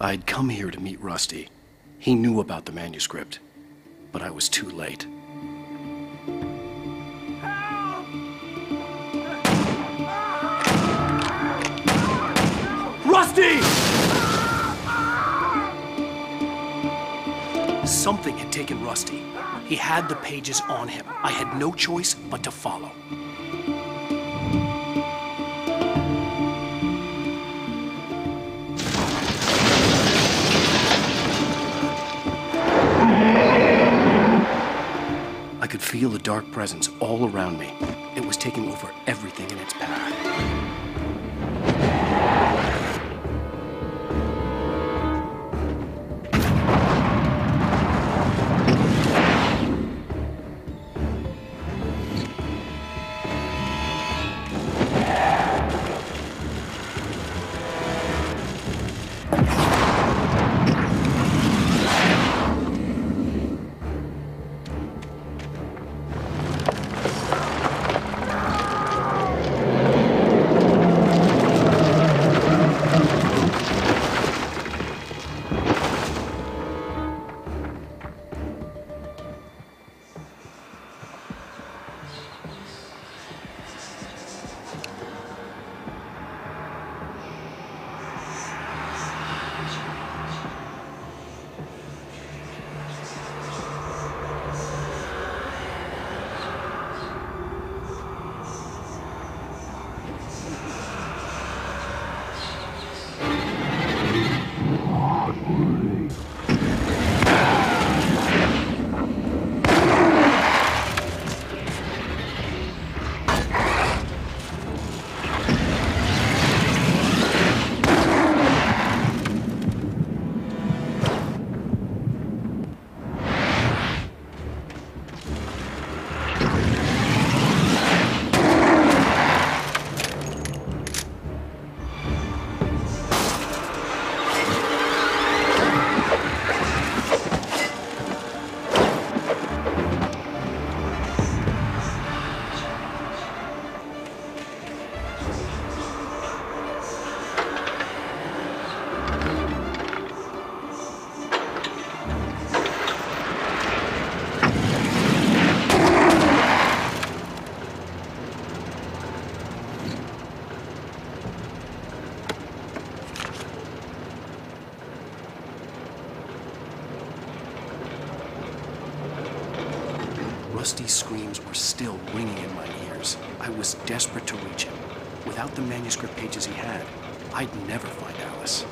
I'd come here to meet Rusty. He knew about the manuscript, but I was too late. Rusty! Something had taken Rusty. He had the pages on him. I had no choice but to follow. I could feel the dark presence all around me. It was taking over everything in its path. Rusty's screams were still ringing in my ears. I was desperate to reach him. Without the manuscript pages he had, I'd never find Alice.